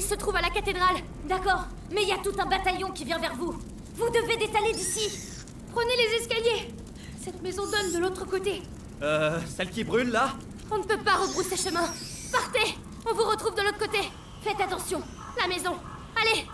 Vitalis se trouve à la cathédrale. D'accord, mais il y a tout un bataillon qui vient vers vous. Vous devez détaler d'ici. Prenez les escaliers. Cette maison donne de l'autre côté. Euh, celle qui brûle là On ne peut pas rebrousser chemin. Partez On vous retrouve de l'autre côté. Faites attention. La maison. Allez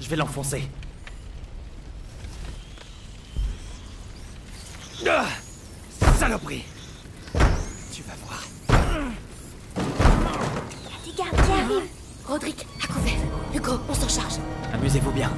Je vais l'enfoncer. Ah Saloperie Tu vas voir. Des gardes qui arrivent Roderick, à couvert. Hugo, on s'en charge. Amusez-vous bien.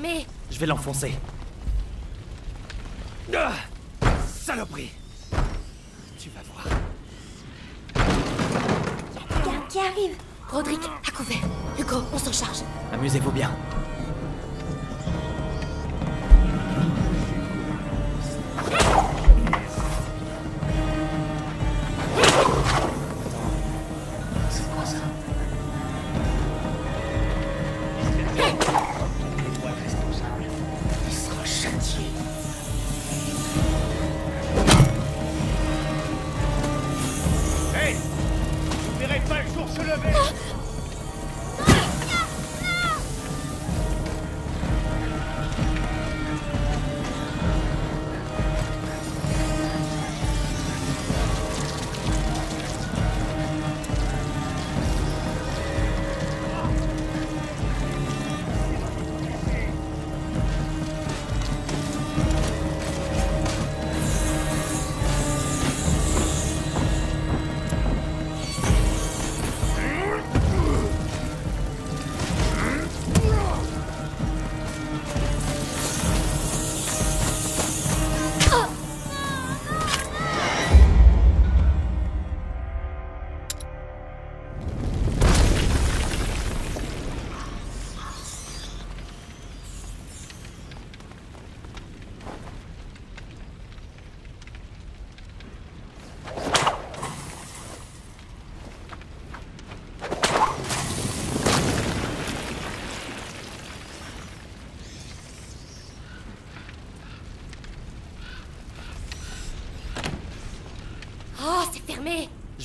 mais... Je vais l'enfoncer.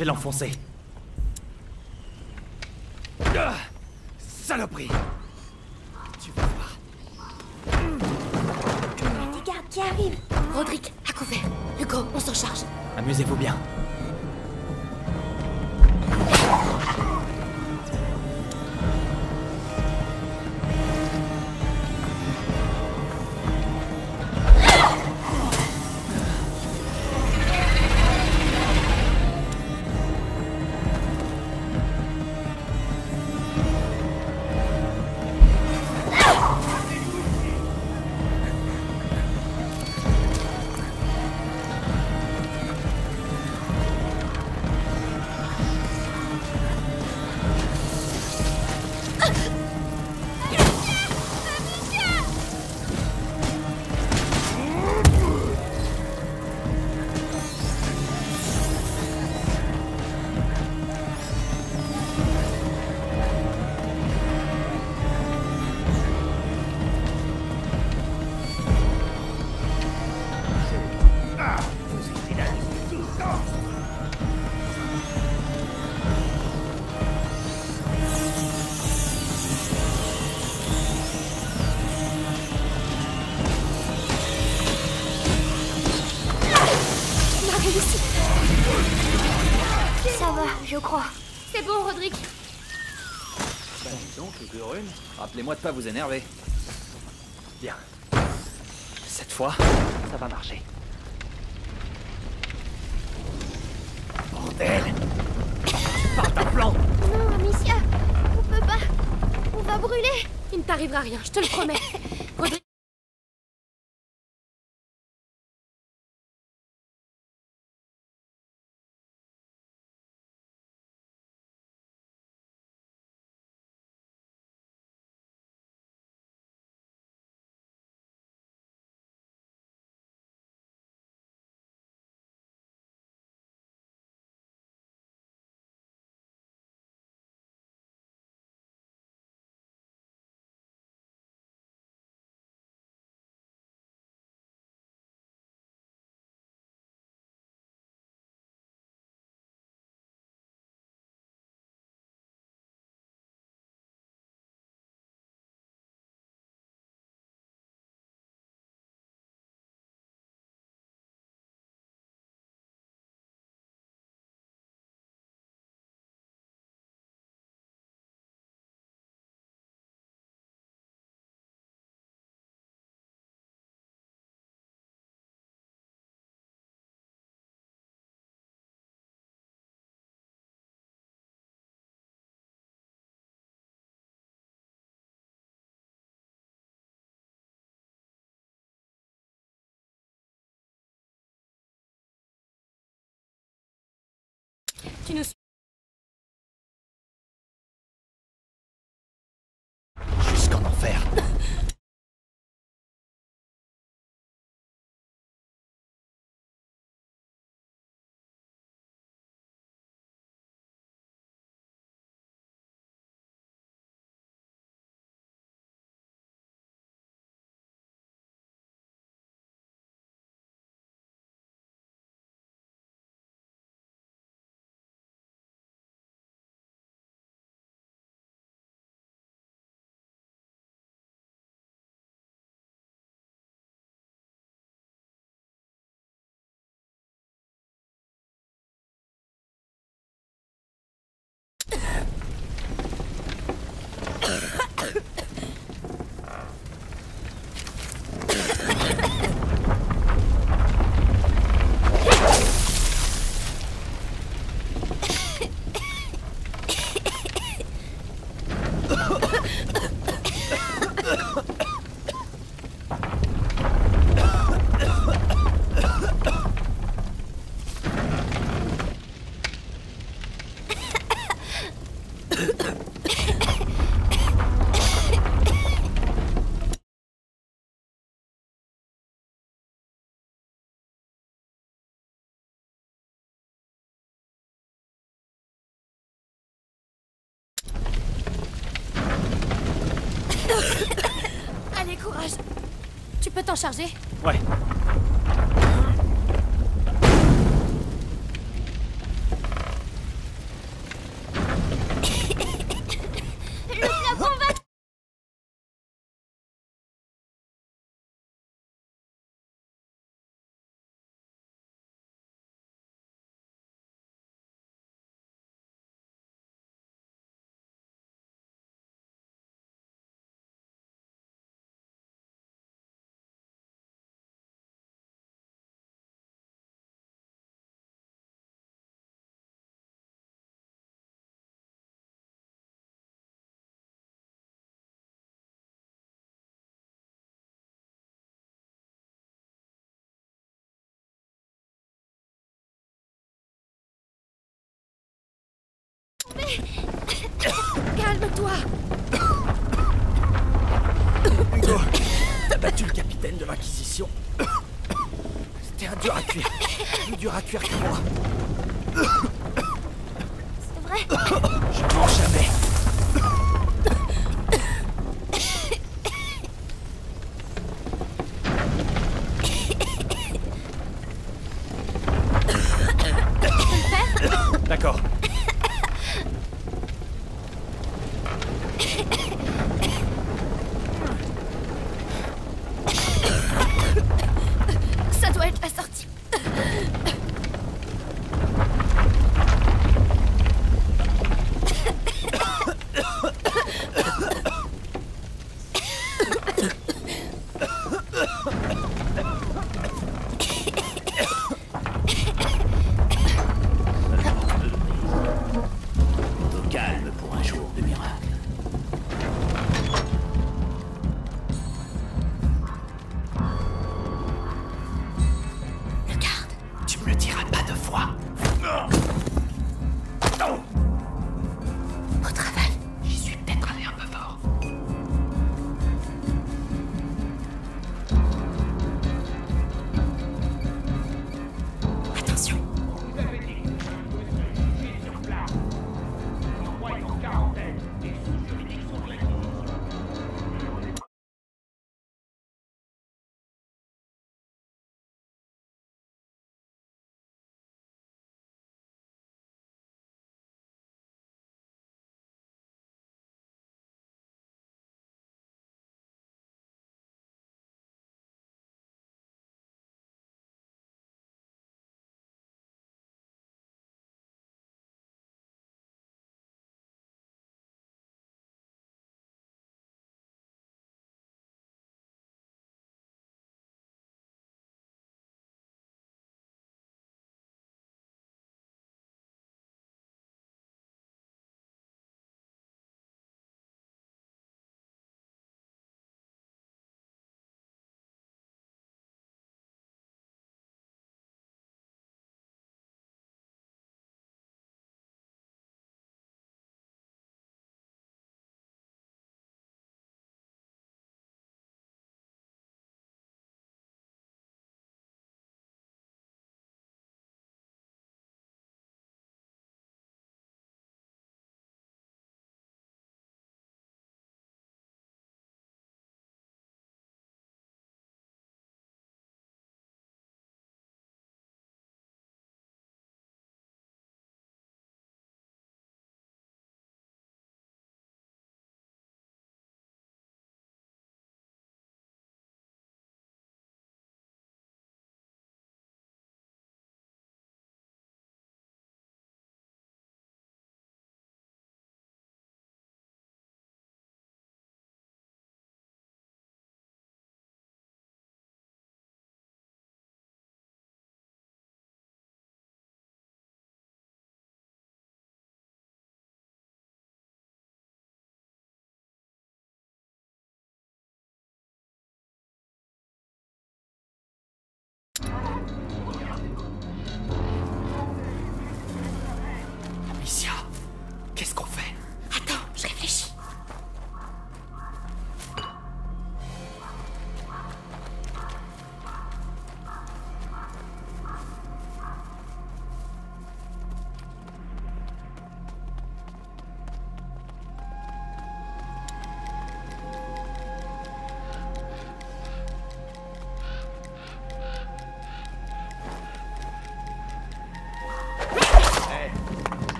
vais l'enfoncer. Ça va, je crois. C'est bon, Roderick. Bah ben, dis donc, les rappelez-moi de pas vous énerver. Bien. Cette fois, ça va marcher. Bordel Par ta plan Non, Amicia, on peut pas. On va brûler. Il ne t'arrivera rien, je te le promets. t'en. Calme-toi. Hugo, t'as battu le capitaine de l'Inquisition. C'était un dur à cuire. Plus dur à cuire que moi. C'est vrai Je mens jamais.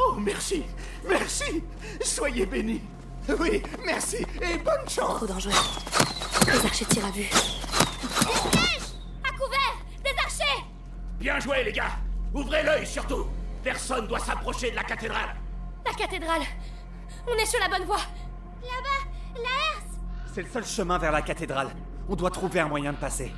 Oh, merci Merci. Soyez bénis Oui, merci et bonne chance Trop dangereux. Les archers tirent à vue. À couvert Des archers Bien joué, les gars Ouvrez l'œil surtout Personne doit s'approcher de la cathédrale La cathédrale On est sur la bonne voie Là-bas La herse C'est le seul chemin vers la cathédrale. On doit trouver un moyen de passer.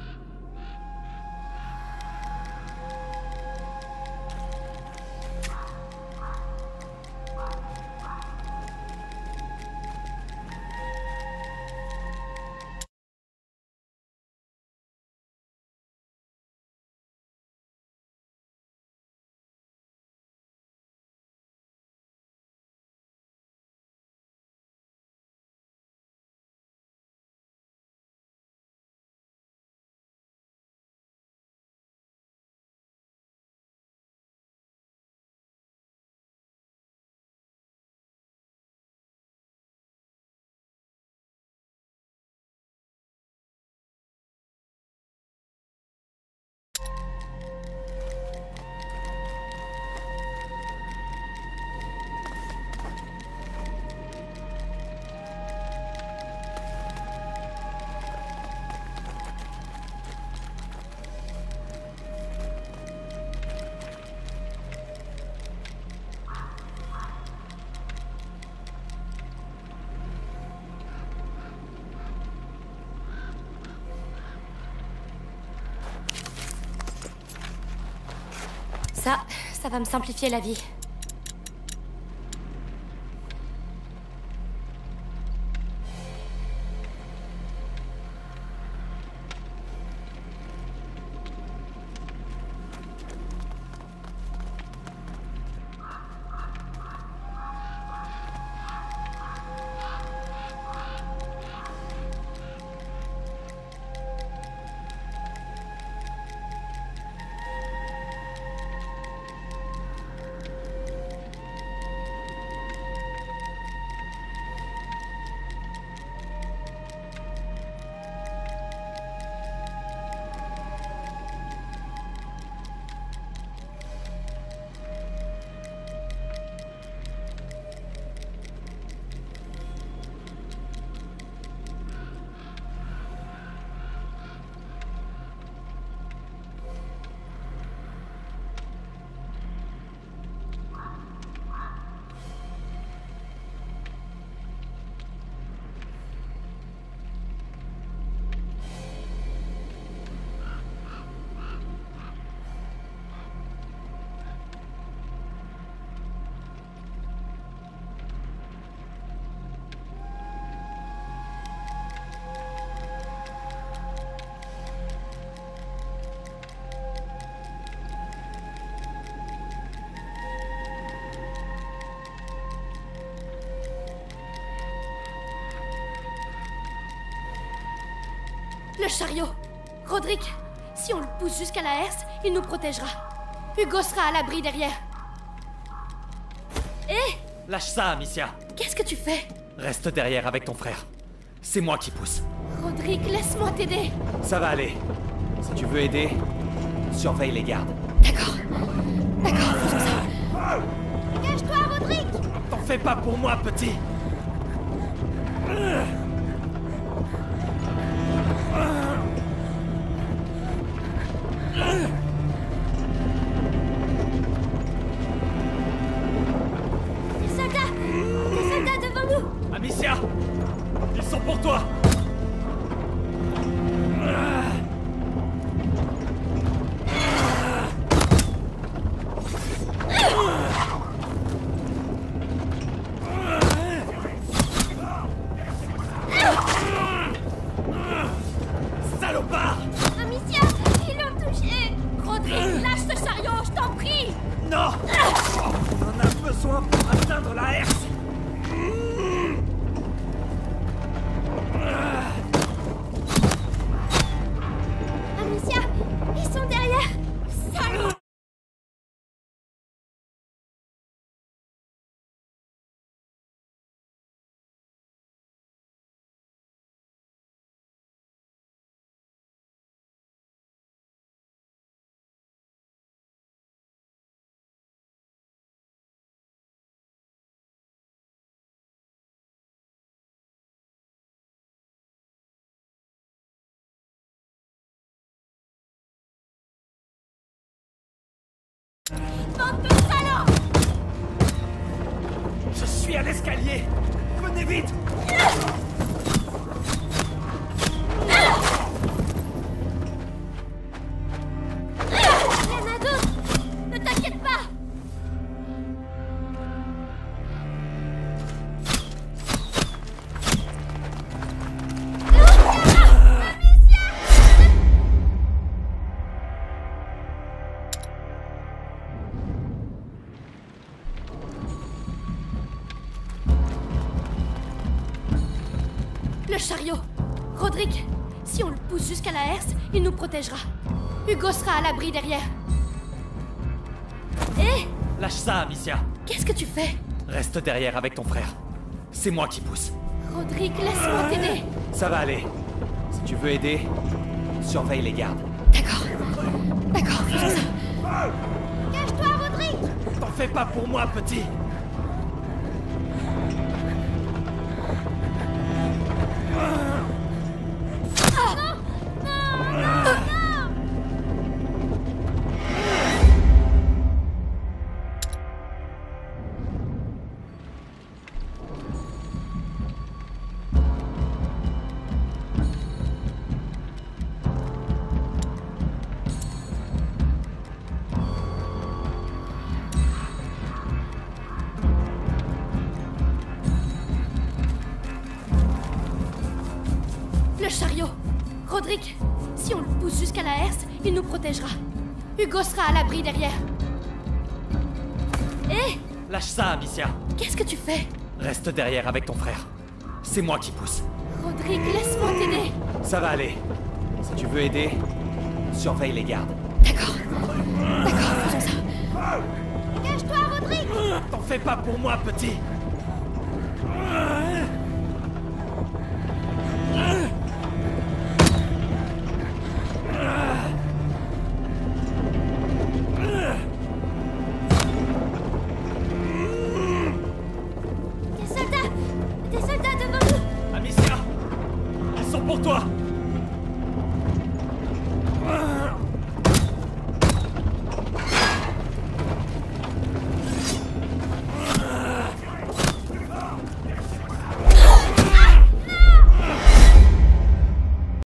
Ça, va me simplifier la vie. Le chariot Roderick, si on le pousse jusqu'à la herse, il nous protégera. Hugo sera à l'abri derrière. Hé Lâche ça, Amicia. Qu'est-ce que tu fais? Reste derrière avec ton frère. C'est moi qui pousse. Roderick, laisse-moi t'aider. Ça va aller. Si tu veux aider, surveille les gardes. D'accord. D'accord, faisons ça. Dégage-toi, Roderick T'en fais pas pour moi, petit bande de salauds Je suis à l'escalier Venez vite chariot Roderick, si on le pousse jusqu'à la herse, il nous protégera. Hugo sera à l'abri derrière. Hé Lâche ça, Amicia Qu'est-ce que tu fais? Reste derrière avec ton frère. C'est moi qui pousse. Roderick, laisse-moi t'aider. Ça va aller. Si tu veux aider, surveille les gardes. D'accord. D'accord. Cache-toi, Roderick T'en fais pas pour moi, petit Hugo sera à l'abri derrière. Hé Lâche ça, Amicia Qu'est-ce que tu fais? Reste derrière avec ton frère. C'est moi qui pousse. Roderick, laisse-moi t'aider. Ça va aller. Si tu veux aider, surveille les gardes. D'accord. D'accord, faisons ça. Cache-toi, Roderick T'en fais pas pour moi, petit